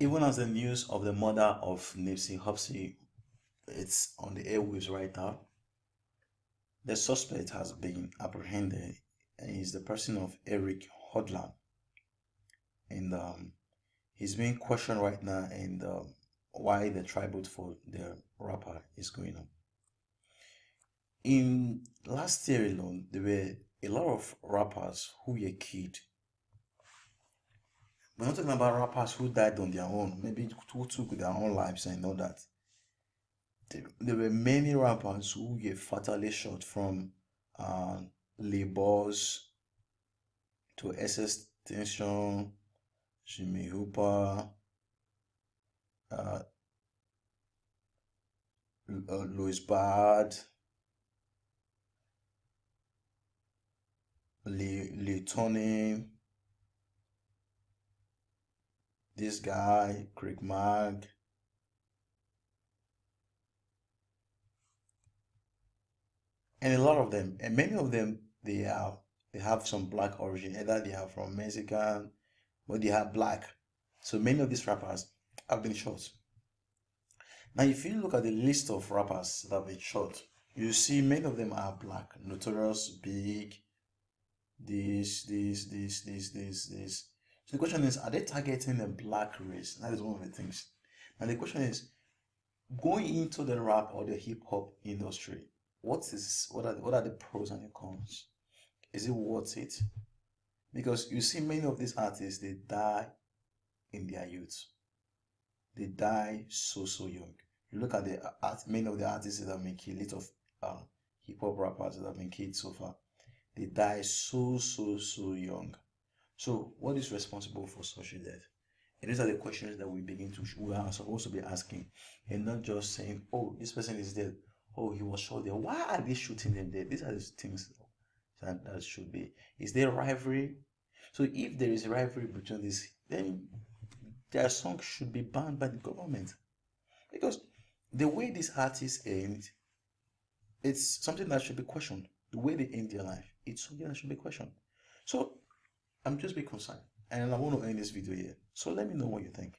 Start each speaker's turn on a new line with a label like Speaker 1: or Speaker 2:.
Speaker 1: even as the news of the murder of Nipsey Hussle, it's on the airwaves right now. The suspect has been apprehended and is the person of Eric Holder. And um, he's being questioned right now and um, why the tribute for the rapper is going on. In last year alone, there were a lot of rappers who were killed we're not talking about rappers who died on their own, maybe who took their own lives and all that. There, were many rappers who were fatally shot from uh, to XXXTentacion, Jimmy Wopo, uh, uh, Louis Bard, Lee, Lee Tony, this guy, Craig Mag. And a lot of them, and many of them, they are they have some black origin. Either they are from Mexican, or they are black. So many of these rappers have been shot. Now, if you look at the list of rappers that have been shot, you see many of them are black. Notorious, Big, this, this, this, this, this, this. So the question is, are they targeting the black race? That is one of the things. And the question is, going into the rap or the hip hop industry, what is what are what are the pros and the cons? Is it worth it? Because you see many of these artists they die in their youth. They die so so young. You look at the art, many of the artists that have been killed, little uh, hip hop rappers that have been killed so far, they die so so so young. So, what is responsible for such a death? And these are the questions that we begin to we are supposed to be asking, and not just saying, "Oh, this person is dead. Oh, he was shot there. Why are they shooting them dead?" These are the things that, that should be. Is there rivalry? So, if there is rivalry between these, then their song should be banned by the government, because the way these artists end, it's something that should be questioned. The way they end their life, it's something that should be questioned. So I'm just be concerned. And I want to end this video here. So let me know what you think.